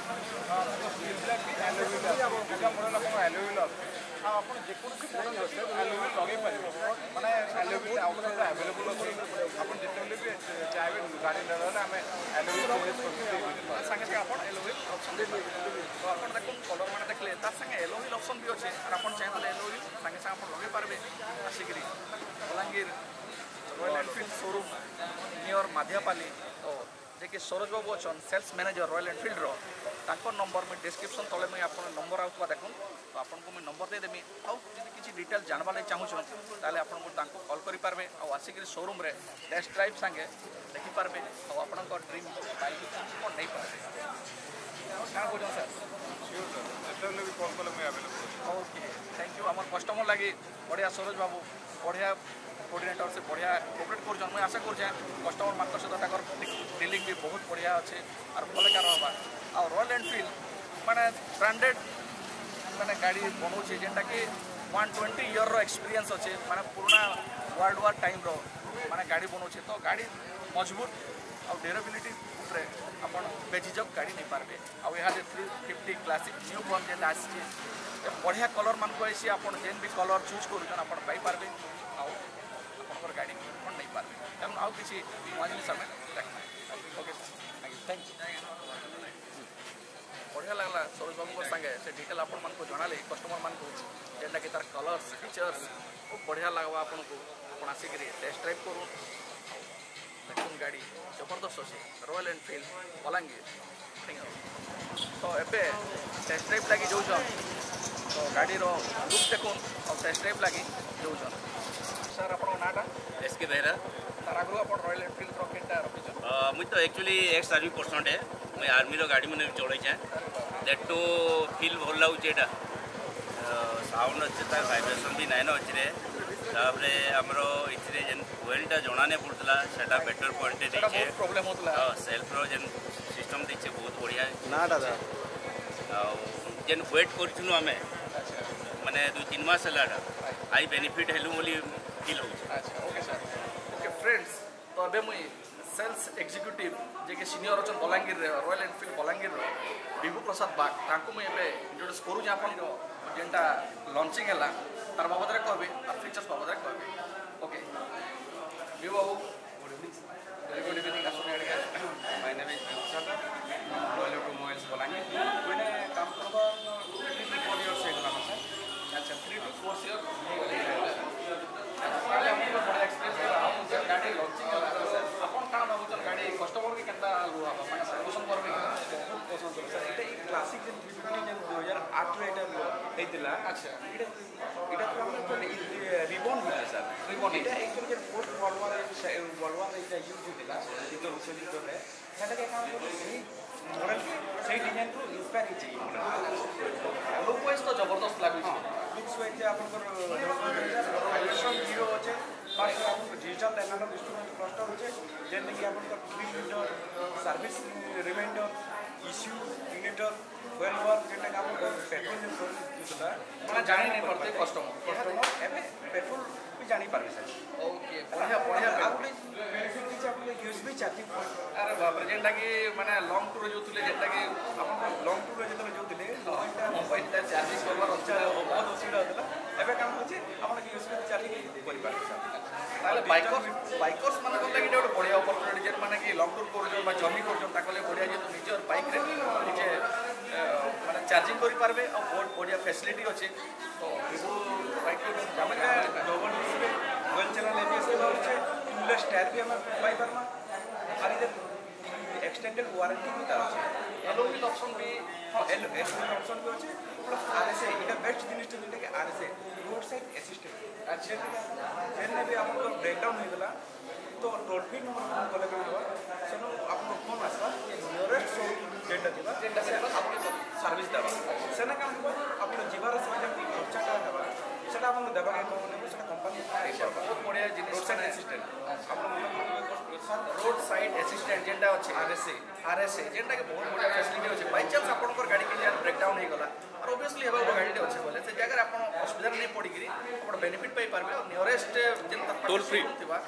ସ୍କିଲ୍ଟା ବି ଆଲୋଭିଲ୍ ଆସୁଛି ଏଇଟା ମଡ଼େଲ୍ ଆପଣଙ୍କର ଆଲୋଭିଲ୍ ଆସୁଛି ଆଉ ଆପଣ ଯେକୌଣସି ମଡ଼େଲ୍ ଆଲୋଭିଲ୍ ଲଗେଇ ପାରିବେ ମାନେ ଆଲୋଭିଲ୍ ଆଉଟ୍ଲେଟ୍ ଆଭେଲେବୁଲ୍ ଅଛି ଆପଣ ଯେତେବେଳେ ବି ଚାହିଁବେ ଗାଡ଼ି ନେଲେ ଆମେ ଆଲୋଭିଲ୍ ସାଙ୍ଗେ ସାଙ୍ଗେ ଆପଣ ଏଲୋଭିଲ୍ ଅପସନ୍ ଦେଇପାରିବେ ଆପଣ ତାକୁ କଲର୍ ମାନେ ଦେଖିଲେ ତା ସାଙ୍ଗେ ଏଲୋଭିଲ୍ ଅପସନ୍ ବି ଅଛି ଆଉ ଆପଣ ଚାହିଁଲେ ଏଲୋଭିଲ୍ ସାଙ୍ଗେ ସାଙ୍ଗେ ଆପଣ ଲଗେଇ ପାରିବେ ଆସିକିରି Balangir Royal Enfield showroom near Madhiapali ଯେ କି ସରୋଜବାବୁ ଅଛନ୍ ସେଲ୍ସ ମ୍ୟାନେଜର ରୟାଲ ଏନଫିଲ୍ଡର ତାଙ୍କ ନମ୍ବର ମୁଇଁ ଡିସ୍କ୍ରିପସନ୍ ତଳେ ମୁଇଁ ଆପଣ ନମ୍ବର ଆସୁଥିବା ଦେଖୁନ୍ ତ ଆପଣଙ୍କୁ ମୁଇଁ ନମ୍ବର ଦେଇଦେମି ଆଉ ଯଦି କିଛି ଡିଟେଲ୍ ଜାଣିବା ଲାଗି ଚାହୁଁଛନ୍ ତାହେଲେ ଆପଣଙ୍କୁ ତାଙ୍କୁ କଲ୍ କରିପାରିବେ ଆଉ ଆସିକିରି ସୋରୁମ୍ରେ ଟେଷ୍ଟ ଡ୍ରାଇଭ୍ ସାଙ୍ଗେ ଦେଖିପାରିବେ ଆଉ ଆପଣଙ୍କ ଡ୍ରିମ୍ ବାଇକ୍ ଆପଣ ନେଇପାରିବେ କାଣା କହୁଛନ୍ ସାର୍ ଓକେ ଥ୍ୟାଙ୍କ ୟୁ ଆମର କଷ୍ଟମର ଲାଗି ବଢ଼ିଆ ସରୋଜ ବାବୁ ବଢ଼ିଆ କୋଡ଼ିନେଟର ସେ ବଢ଼ିଆ କୋପରେଟ୍ କରୁଛନ୍ ମୁଇଁ ଆଶା କରୁଛେଁ କଷ୍ଟମରମାନଙ୍କ ସହିତ ତାଙ୍କର ଡିଲିଂ ବି ବହୁତ ବଢ଼ିଆ ଅଛେ ଆର୍ ଭଲକାର ହେବା ଆଉ ରୟାଲ୍ ଏନଫିଲ୍ଡ ମାନେ ବ୍ରାଣ୍ଡେଡ଼ ମାନେ ଗାଡ଼ି ବନଉଛେ ଯେନ୍ଟାକି ୱାନ୍ ଟ୍ୱେଣ୍ଟି ଇୟର୍ର ଏକ୍ସପିରିଏନ୍ସ ଅଛେ ମାନେ ପୁରୁଣା ୱାର୍ଲଡ ୱାର୍ ଟାଇମ୍ର ମାନେ ଗାଡ଼ି ବନଉଛେ ତ ଗାଡ଼ି ମଜବୁତ ଆଉ ଡ୍ୟୁରେବିଲିଟି ଉପରେ ଆପଣ ବେଝିଝକ ଗାଡ଼ି ନେଇପାରିବେ ଆଉ ଏହାଦେ three fifty classic new one ଯେନ୍ଟା ଆସିଛେ ବଢ଼ିଆ କଲର୍ମାନଙ୍କୁ ଆସି ଆପଣ ଯେନ୍ ବି କଲର୍ ଚୁଜ୍ କରୁଛନ୍ ଆପଣ ପାଇପାରିବେ ଆଉ फॉर गाइडिंग नहीं पा रहे हम आओ किसी माजनी सर में ओके थैंक यू बढ़िया लगला सौरभ बाबू सांगे से डिटेल आपण मानक जनाले कस्टमर को जेटा कि तार कलर्स फिचर्स खूब बढ़िया लगवा आपन को आपण आसिक टेस्ट ड्राइव करूँ देखुन गाड़ी जबरदस्त अच्छे रॉयल एनफिल्ड बलांगीर ठीक है तो एबे टेस्ट ड्राइव लगी जो तो गाड़ी रुक देखो और टेस्ट ड्राइव लगी जो સર આપણો નાટા એસકે દહેરા તારા ગ્રુપ આપણો રોયલ એન્ફિલ્ડ રોકેટ રખીશું મું તો એકચ્યુઅલી એક્સ સર્વિસ પર્સન હે ମୁଇଁ ଆର୍ମିର ଗାଡ଼ି ମାନେ ଚଳେଇଛେ ଦେଟ୍ ଟୁ ଫିଲ୍ ଭଲ ଲାଗୁଛି ଏଇଟା ସାଉଣ୍ଡ ଅଛି ତାର ଭାଇବ୍ରେସନ୍ ବି ନାଇଁନ ଅଛିରେ ତାପରେ ଆମର ଏଥିରେ ଯେନ୍ କୋଏଲ୍ଟା ଜଣା ନାଇଁ ପଡ଼ୁଥିଲା ସେଟା ବେଟର ପଏଣ୍ଟ ଦେଇଛେ ସେଲ୍ଫର ଯେନ୍ ସିଷ୍ଟମ୍ ଦେଇଛେ ବହୁତ ବଢ଼ିଆ ଆଉ ଯେନ୍ ୱେଟ୍ କରିଥିଲୁ ଆମେ ମାନେ ଦୁଇ ତିନି ମାସ ହେଲା ଏଇଟା ଆଇ ବେନିଫିଟ୍ ହେଲୁ ବୋଲି કિલો અચ્છા ઓકે સર ઓકે ફ્રેન્ડ્સ તો હવે મુઈ સેલ્સ એક્ઝિક્યુટિવ જે કે સિનિયર અછન બલાંગીર રે રોયલ એનફિલ્ડ બલાંગીર રે વિભુ પ્રસાદ બાગ તાંકુ મુઈ હવે ઇન્ટ્રોડ્યુસ કરું આપણ লঞ্চিং ହେଲା তার বাবদরে কবে আর ফিচার্স বাবদরে কবে okay Bibhu babu good evening very good evening আসুন এডিকা my name is Bibhu Prasad Royal Automobiles Balangir মানে কাম করবা 3 টু 4 ইয়ার্স হয়ে গেল আচ্ছা 3 টু 4 ইয়ার্স হয়ে গেল କ୍ଲାସିକ୍ ଯେନ୍ ଯେନ୍ ଦୁଇ ହଜାର ଆଠରେ ଏଇଟା ହେଇଥିଲା ଆଚ୍ଛା ଏଇଟା ଏଇଟା ତ ସାର୍ ଏଇଟା ଆକ୍ଚୁଆଲି ଯେନ୍ ପୋଷ୍ଟ ବଲୱାର ବଲୱାର ଏଇଟା ୟୁଜ୍ ହେଇଥିଲା ଯୁଦ୍ଧ ସେଇ ମଡେଲ୍ ସେଇ ଡିଜାଇନ୍ରୁ ଇନ୍ସପାୟାର ହେଇଛି ଲୋକ ତ ଜବରଦସ୍ତ ଲାଗୁଛି రిజల్ట్స్ అయితే ଆପଣଙ୍କର ଇଲେକ୍ସନ୍ ଜିରୋ ଅଛେ ଫାର୍ଷ୍ଟ ଆପଣଙ୍କର ଡିଜିଟାଲ୍ ଏନାଲଗ୍ ଇନ୍ଷ୍ଟ୍ରୁମେଣ୍ଟ କ୍ଲଷ୍ଟର ଅଛେ ଯେନ୍ଟାକି ଆପଣଙ୍କର ପ୍ରିଣ୍ଟର ସର୍ଭିସ୍ ରିମାଇଣ୍ଡର ଇସ୍ୟୁ ୟୁନିଟର ওয়েল ওয়ার্ক যেটাকে আপনার পেট্রোল যেটা জানেন প্রত্যেক কস্টমার কস্টমার এবে পেট্রোল ବି ଜାଣିପାରିବେ ସାର୍ ବଢ଼ିଆ ବଢ଼ିଆ ୟୁଜ୍ ବି ଚାଲି ଆରେ ବାପରେ ଯେନ୍ଟାକି ମାନେ ଲଙ୍ଗ୍ ଟୁର୍ରେ ଯାଉଥିଲେ ଯେନ୍ଟାକି ଆପଣ ଲଙ୍ଗ୍ ଟୁର୍ରେ ଯେତେବେଳେ ଯାଉଥିଲେ ମୋବାଇଲ୍ଟା ଚାର୍ଜିଂ କରିବାର ବହୁତ ଅସୁବିଧା ହେଉଥିଲା ଏବେ କାମ ହେଉଛି ଆପଣ ୟୁଜ୍ ବି ଚାଲିକି କରିପାରିବେ ସାର୍ ତାହେଲେ ବାଇକର୍ସ ବାଇକର୍ସ ମାନଙ୍କ ଲାଗି ଗୋଟେ ବଢ଼ିଆ ଅପରଚୁନିଟି ଯେନ୍ମାନେ କି ଲଙ୍ଗ୍ ଟୁର୍ କରୁଛନ୍ ବା ଜର୍ଣ୍ଣି କରୁଛନ୍ ତାଙ୍କ ଲାଗି ବଢ଼ିଆ ଯେହେତୁ ନିଜର ବାଇକ୍ରେ ନିଜେ ମାନେ ଚାର୍ଜିଂ କରିପାରିବେ ଆଉ ବହୁତ ବଢ଼ିଆ ଫ୍ୟାସିଲିଟି ଅଛି ତ ଆମେ ଯୌବନରେ ମୋବାଇଲ ଚ୍ୟାନେଲ ଏମ୍ ଏସ୍ ବାହାରୁଛେ ଟୁ ହ୍ୱିଲର ବି ଆମେ ପାଇପାରମା ଆର୍ ଇଦେ ଏକ୍ସଟେଣ୍ଡେଡ୍ ୱାରେଣ୍ଟି ବି ତାର ଅଛେ ଏଲୋମିଲ୍ ଅପସନ୍ ବି ହଁ ଏଲୋମିଲ୍ ଅପସନ୍ ବି ଅଛେ ଆର୍ ଏସ୍ ଇଟା ବେଷ୍ଟ ଜିନିଷଟା ଯେନ୍ଟାକି R S road side assistant R ଯେନ୍ନେ ବି ଆପଣଙ୍କର ବ୍ରେକ୍ଡାଉନ୍ ହେଇଗଲା ତ ଟୋଲ୍ ଫ୍ରି ନମ୍ବର ହେବା ସେନୁ ଆପଣଙ୍କ ଫୋନ୍ ଆସବା ନିୟରେଷ୍ଟ ସୋ ଯେନ୍ଟା ଥିବା ଯେନ୍ଟା ସେ ଆପଣଙ୍କୁ ସର୍ଭିସ୍ ସେନେ କାଣା ଆପଣ ଯିବାର ସମୟରେ সেটা আপনাকে দেওয়া এটা মনে করি সেটা কোম্পানি বড়িয়া জিনিস রোড সাইড অ্যাসিস্ট্যান্ট আপনার মনে করি রোড সাইড অ্যাসিস্ট্যান্ট যেটা অছে আরএসএ আরএসএ যেটাকে বহুত বড় ফ্যাসিলিটি অছে বাই চান্স আপনার গাড়ি কিছু ব্রেকডাউন হয়ে গলা আর অবভিয়াসলি এবার গোটে গাড়িটি অছে বলে সে জায়গায় আপনার অসুবিধার নেই পড়িকি আপনার বেনিফিট পাইপারবে আর নিয়রেস্ট যে টোল ফ্রি থাকা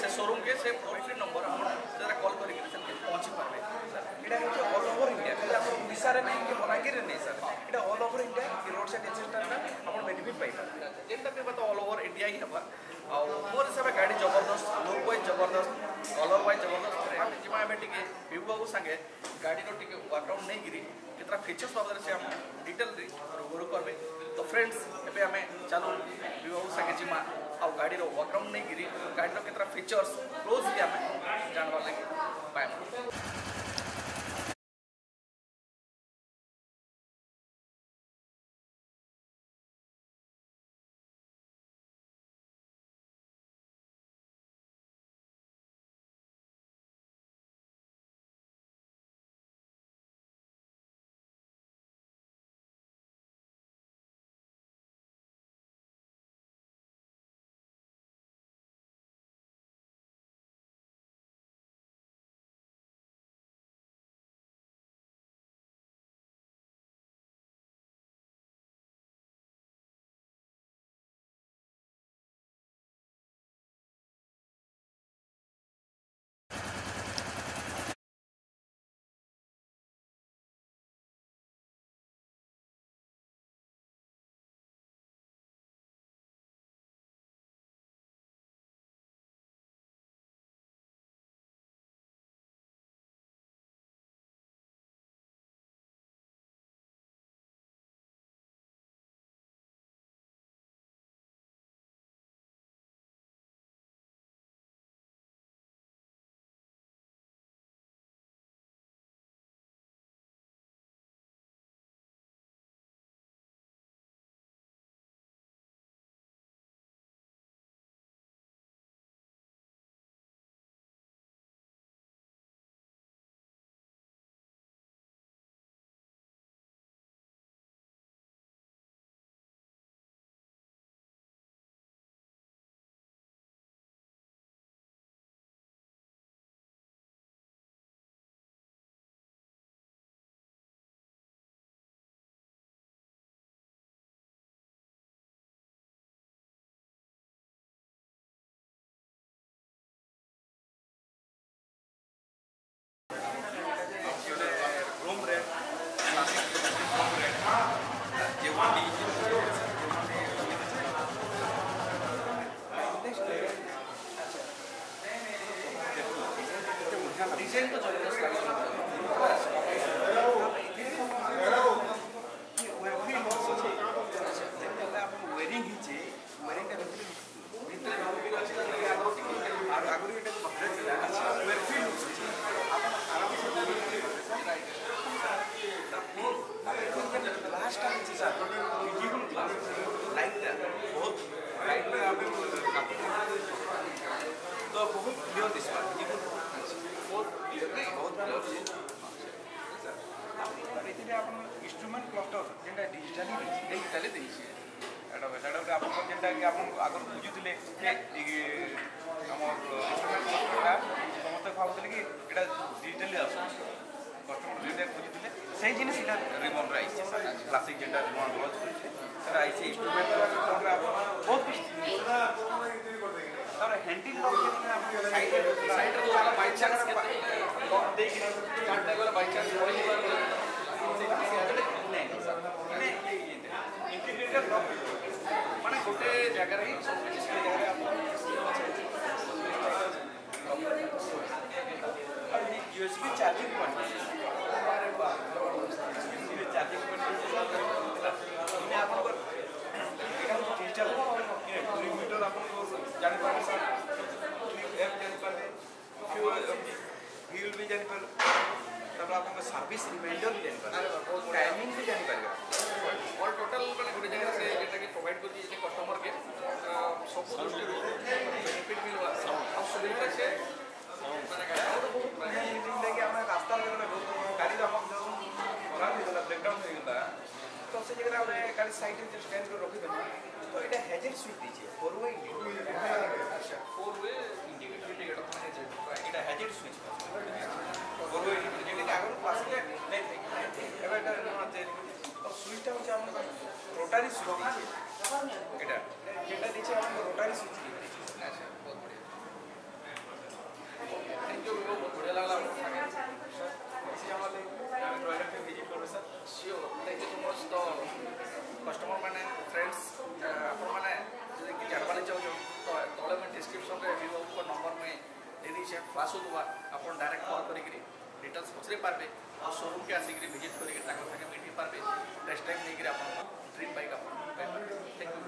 সে শোরুমকে সে টোল ফ্রি নম্বর আপনার সেটা কল করি সেখানে পৌঁছি পারবে এটা হচ্ছে অল ওভার ইন্ডিয়া খালি আমার ওড়িশার নাই কি বলাঙ্গীরের নাই স্যার এটা all over India road side অ্যাসিস্ট্যান্টটা আপনার বেনিফিট পাইপারবে આ કે નબ ઓ મોર હિસાબે ગાડી જબરદસ્ત લુક વાય જબરદસ્ત કલર વાય જબરદસ્ત રે જીમા મેટી કે વિવ આઉ સંગે ગાડી નો ટીકે વોકરાઉન્ડ નઈ ગિરી કિતરા ફીચર્સ જબરદસ્ત છે અમ ડિટેલ રી ગુરુ કરબે તો ફ્રેન્ડ્સ એબે અમે ચાલુ વિવ આઉ સંગે જીમા આઉ ગાડી નો વોકરાઉન્ડ નઈ ગિરી ગાડી નો કિતરા ફીચર્સ કલોઝ કે અમે જાણવા લાગી પામ 땡겨줘요. यूएसबी चार्जिंग पॉइंट अरे वाह यूएसबी चार्जिंग पॉइंट मैं आपको এটা ডিজিটাল রিমিটার আপনি জানি পারবে স্যার ক্লিপ অ্যাপ জানি পারবে ভিউল বি জানি পারবে ସେତେବେଳେ ଆପଣଙ୍କ ସର୍ଭିସ୍ ରିମାଇଣ୍ଡର ଜାଣିପାରିବେ ଟାଇମିଂ ବି ଜାଣିପାରିବେ ଅଲ୍ ଟୋଟାଲ୍ ମାନେ ଗୋଟେ ଜାଗାରେ ସେ ଯେଉଁଟାକି ପ୍ରୋଭାଇଡ଼ କରୁଛି ଯେ କଷ୍ଟମର କେ ସବୁ ଦୃଷ୍ଟିରୁ ବେନିଫିଟ୍ ମିଳିବ ଆଉ ସୁବିଧା ସେ ମାନେ ଆମେ ରାସ୍ତାରେ ଯେତେବେଳେ ଗାଡ଼ିରେ ଆମର ଯେଉଁ ଖରାପ ହେଇଗଲା ବ୍ରେକ୍ଡାଉନ୍ ହେଇଗଲା ତ ସେ ଜାଗାରେ ଗୋଟେ ଗାଡ଼ି ସାଇଡ଼ରେ ଯେଉଁ ଷ୍ଟାଣ୍ଡରେ ରଖିଦେଲୁ ତ ଏଇଟା ହେଜେଟ୍ ସୁଇଟ୍ ଦେଇଛି four way indicator four way indicator indicator ଏଇଟା ହେଜେଲ୍ ସୁଇଚ୍ সুইচটা হচ্ছে আমাদের রোটারি সুইচ এটা যেটা দিচ্ছে আমাদের রোটারি সুইচ কষ্টমর মানে ফ্রেন্ডস আপন মানে যদি কি জানবা লাগে চাহুছ তো তলে মুই ডিসক্রিপশন রে ভিভো নম্বর মুই दे दी फास्ट हो आप डायरेक्ट कॉल करी ডিটেলস পচারি পারবে আর শোরুমকে আসিকি ভিজিট করি তাঙ্ক সাথে মিটি পারবে টেস্ট টাইম নেই আপনার ড্রিম বাইক আপনার থ্যাংক ইউ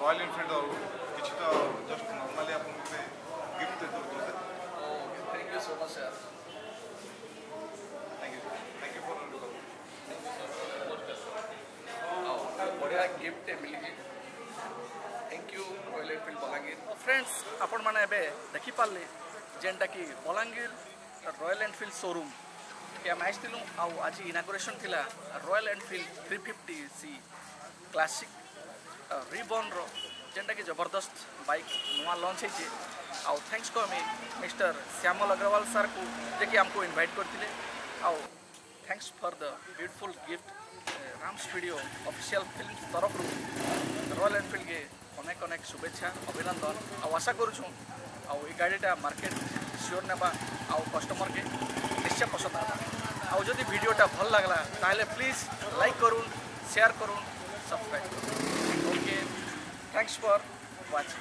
রয়্যাল এনফিল্ড আর কিছু তো জাস্ট নর্মালি আপনাকে gift Dev okay thank you so much sir thank you thank you for বঢ়িয়া গিফট মিলিছে thank you Royal Enfield Balangir friends आपण मैंने देखिपारे ଯେନ୍ଟାକି ବଲାଙ୍ଗୀର ରୟାଲ୍ ଏନଫିଲ୍ଡ ସୋରୁମ୍ ଆମେ ଆସିଥିଲୁ ଆଉ ଆଜି ଇନାଗୁରେସନ୍ ଥିଲା Royal Enfield three fifty C classic ରିବର୍ନର ଯେନ୍ଟାକି ଜବରଦସ୍ତ ବାଇକ୍ ନୂଆ ଲଞ୍ଚ ହେଇଛି ଆଉ ଥ୍ୟାଙ୍କସ୍ କହମି ମିଷ୍ଟର ଶ୍ୟାମଲ ଅଗ୍ରୱାଲ ସାର୍କୁ ଯେକି ଆମକୁ ଇନଭାଇଟ୍ କରିଥିଲେ ଆଉ thanks for the beautiful gift ରାମ୍ସ video official film ତରଫରୁ ରୟାଲ୍ ଏନଫିଲ୍ଡକେ ଅନେକ ଅନେକ ଶୁଭେଚ୍ଛା ଅଭିନନ୍ଦନ ଆଉ ଆଶା କରୁଛୁ आव इक मार्केट मर्केट श्योर्ने बाँ कस्टमर के निश्चय पसदा आव जो दी भल लगला है प्लीज लाइक करूँड शेयर करूँड सब्काइच कोईड तेको के थाइक्स पर